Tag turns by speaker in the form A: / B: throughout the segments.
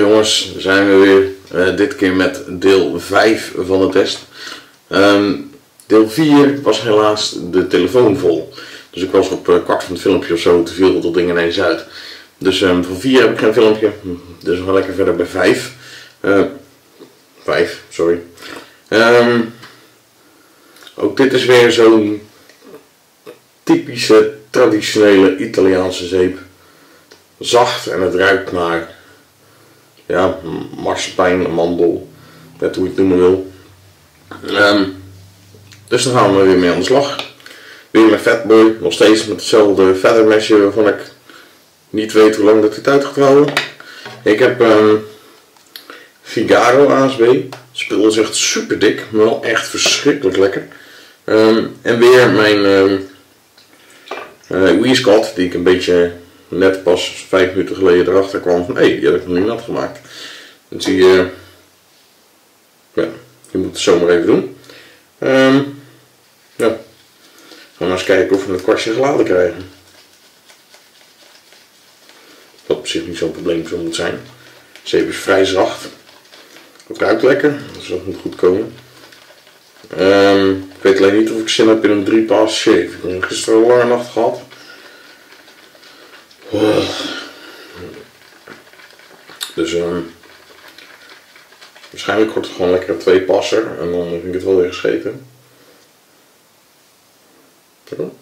A: Jongens, zijn we weer. Eh, dit keer met deel 5 van de test. Ehm, deel 4 was helaas de telefoon vol. Dus ik was op uh, kwart van het filmpje of zo, te veel dat ding ineens uit. Dus um, voor 4 heb ik geen filmpje. Dus we gaan lekker verder bij 5. 5, uh, sorry. Um, ook dit is weer zo'n typische traditionele Italiaanse zeep. Zacht en het ruikt naar ja, marsepein, mandel, net hoe je het noemen wil. Um, dus dan gaan we weer mee aan de slag. Weer met Fatboy, nog steeds met hetzelfde feathermesje waarvan ik niet weet hoe lang dat het uit. Ik heb um, Figaro ASB, spul is echt super dik, maar wel echt verschrikkelijk lekker. Um, en weer mijn um, uh, die ik een beetje net pas vijf minuten geleden erachter kwam van hé, hey, die heb ik nog niet nat gemaakt. Dan zie je, ja, je moet het zomaar even doen. Um, ja, gaan we eens kijken of we het kwastje geladen krijgen. Wat op zich niet zo'n probleem zou moeten zijn. Zeep is vrij zacht. Het ruikt lekker, dus dat moet goed komen. Um, ik weet alleen niet of ik zin heb in een drie pass shave. Ik heb gisteren een lange nacht gehad. Dus um, waarschijnlijk wordt het gewoon lekker twee passer en dan vind ik het wel weer gescheten. Zo.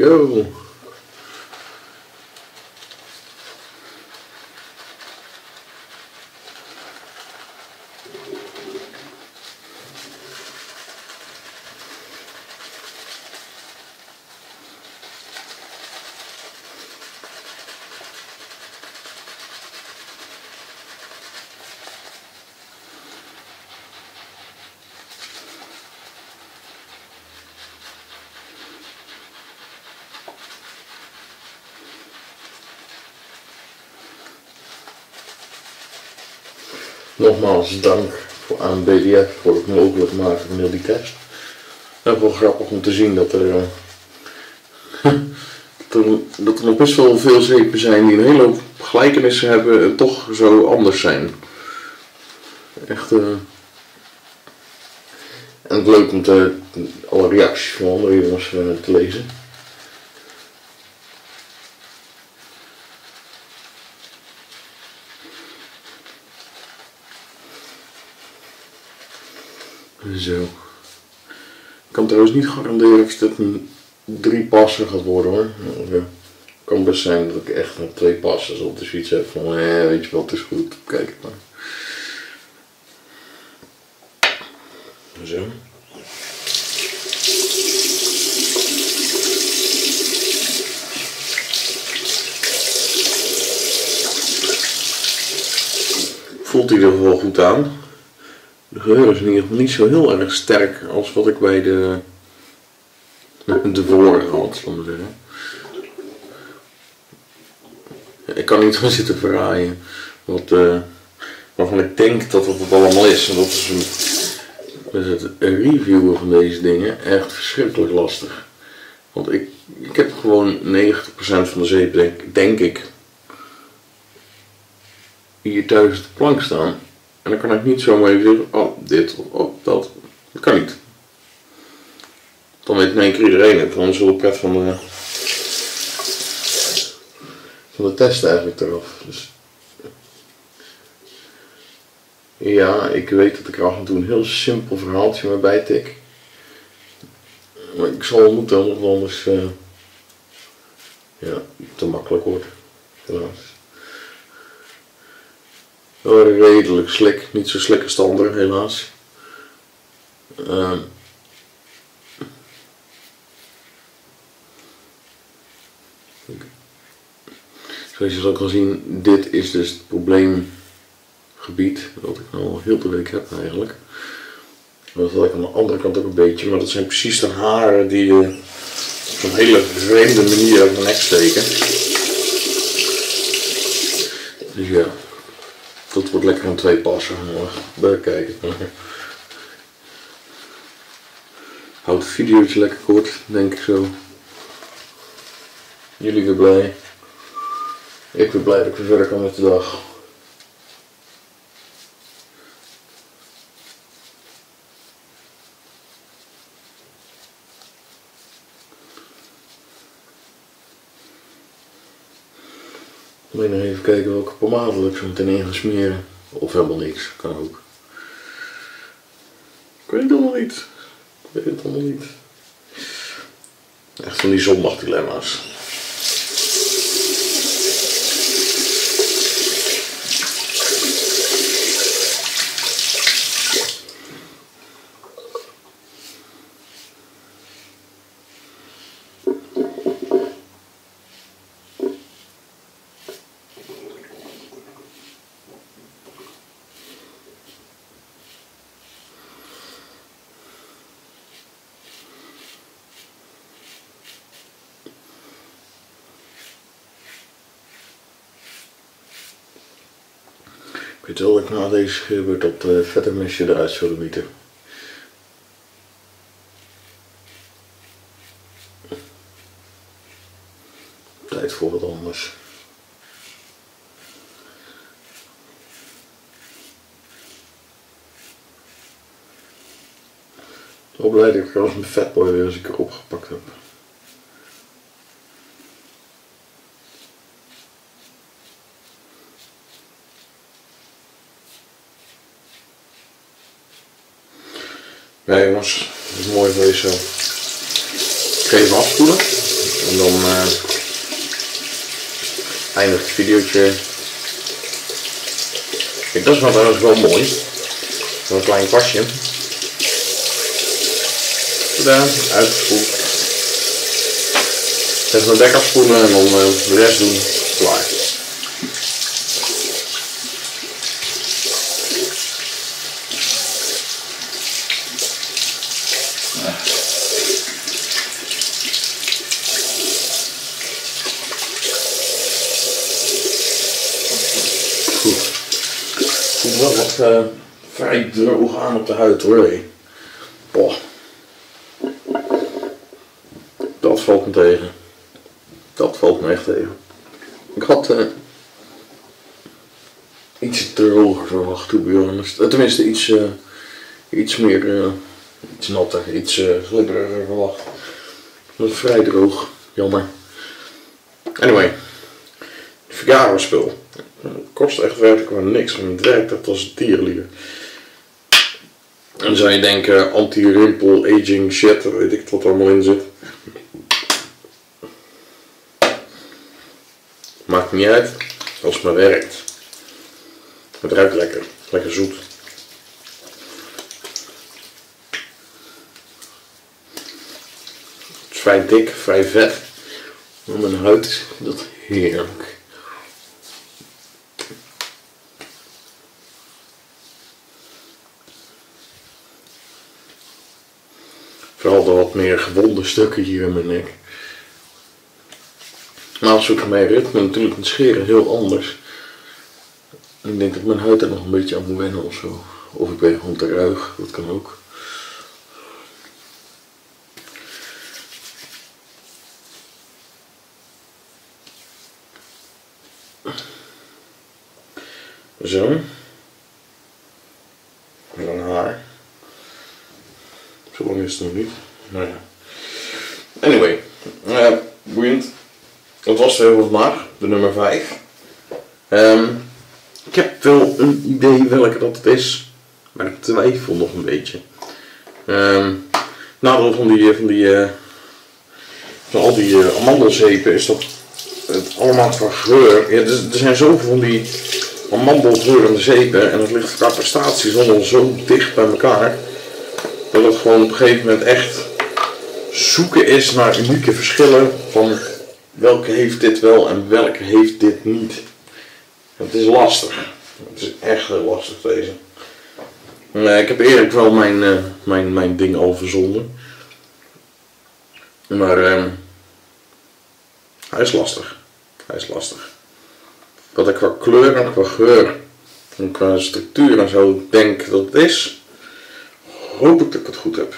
A: Go. Nogmaals dank aan BDF voor het mogelijk maken van die test. Het wel grappig om te zien dat er, uh, dat er, dat er nog best wel veel zeepen zijn die een hele hoop gelijkenissen hebben en toch zo anders zijn. Echt. Uh, en het leuk om te, alle reacties van andere jongens uh, te lezen. Zo. Ik kan trouwens niet garanderen of dit een drie passen gaat worden hoor. Het kan best zijn dat ik echt nog twee passen op de fiets heb van eh, weet je wel, het is goed. Kijk maar. Zo. Voelt hij er wel goed aan. Geur is in ieder geval niet zo heel erg sterk als wat ik bij de, de vorige had, zal ik zeggen. Ik kan niet gaan zitten verraaien wat, uh, waarvan ik denk dat het allemaal is. En dat is een, met het reviewen van deze dingen echt verschrikkelijk lastig. Want ik, ik heb gewoon 90% van de zeep, denk, denk ik, hier thuis op de plank staan. En dan kan ik niet zomaar even zeggen, oh dit of oh, dat. Dat kan niet. Dan weet in één keer iedereen het. Dan is wel pret van de, van de test eigenlijk eraf. Dus, ja, ik weet dat ik er af en toe een heel simpel verhaaltje mee bijtik. Maar ik zal moeten, want anders uh, ja, te makkelijk wordt. Helaas. Redelijk slik, niet zo slik als de andere helaas. Uh, zoals je zal kan zien, dit is dus het probleemgebied dat ik nou al heel de week heb eigenlijk. Dat had ik aan de andere kant ook een beetje, maar dat zijn precies de haren die je op een hele vreemde manier uit mijn nek steken. Dus ja, dat wordt lekker een twee passen morgen. Kijken. Houdt het videootje lekker kort, denk ik zo. Jullie weer blij. Ik ben blij dat ik weer verder kan met de dag. Alleen nog even kijken welke pomade ik zo meteen in ga smeren. Of helemaal niks, kan ook. Ik weet het allemaal niet. Ik weet het allemaal niet. Echt van die zondagdilemma's. Ik weet wel dat ik na deze scheurbeurt dat uh, vette mesje eruit zullen bieden. Tijd voor wat anders. Blij dat ik als een fatboy weer eens een keer opgepakt heb. Ja jongens, het is mooi deze. Ik ga even afspoelen. En dan uh, eindigt het videootje. Kijk, dat is wel trouwens wel mooi. Een klein kwastje. Gedaan, uitgespoeld. Even mijn dek afspoelen en dan uh, de rest doen. Klaar. Goed. Voelt wel wat uh, vrij droog aan op de huid hoor. hé. Dat valt me tegen. Dat valt me echt tegen. Ik had uh, iets droger verwacht, to be honest. Uh, tenminste, iets, uh, iets meer, iets natter, iets glibberiger verwacht. Dat vrij droog. Jammer. Anyway. Vergaderspul. Het kost echt werkelijk maar niks, maar het werkt echt als tierlier. En dan zou je denken, anti-rimpel, aging shit, weet ik wat er allemaal in zit. Maakt niet uit, als het maar werkt. Het ruikt lekker, lekker zoet. Het is vrij dik, vrij vet. Mijn huid is dat heerlijk. Vooral de wat meer gewonde stukken hier in mijn nek. Maar als ik mijn ritme natuurlijk met scheren heel anders. Ik denk dat mijn huid er nog een beetje aan moet wennen of zo. Of ik ben gewoon te ruig, dat kan ook. Zo. En dan haar. Zo lang is het niet. Nou ja. Anyway. Uh, boeiend. Dat was wat maar. De nummer 5. Um, ik heb wel een idee welke dat het is. Maar ik twijfel nog een beetje. Um, nadeel van die, van die uh, van al die uh, amandelzeepen is dat het allemaal qua geur. Er, er zijn zoveel van die amandelgeurende zeepen en het ligt qua prestaties allemaal zo dicht bij elkaar. Dat het gewoon op een gegeven moment echt zoeken is naar unieke verschillen van welke heeft dit wel en welke heeft dit niet. Het is lastig. Het is echt heel lastig deze. ik heb eerlijk wel mijn, uh, mijn, mijn ding al verzonden. Maar uh, hij is lastig. Hij is lastig. wat ik qua kleur en qua geur en qua structuur en zo denk dat het is, hoop ik dat ik het goed heb.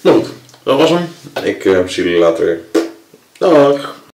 A: Nou goed, dat was hem. Ik uh, zie jullie later. Dag!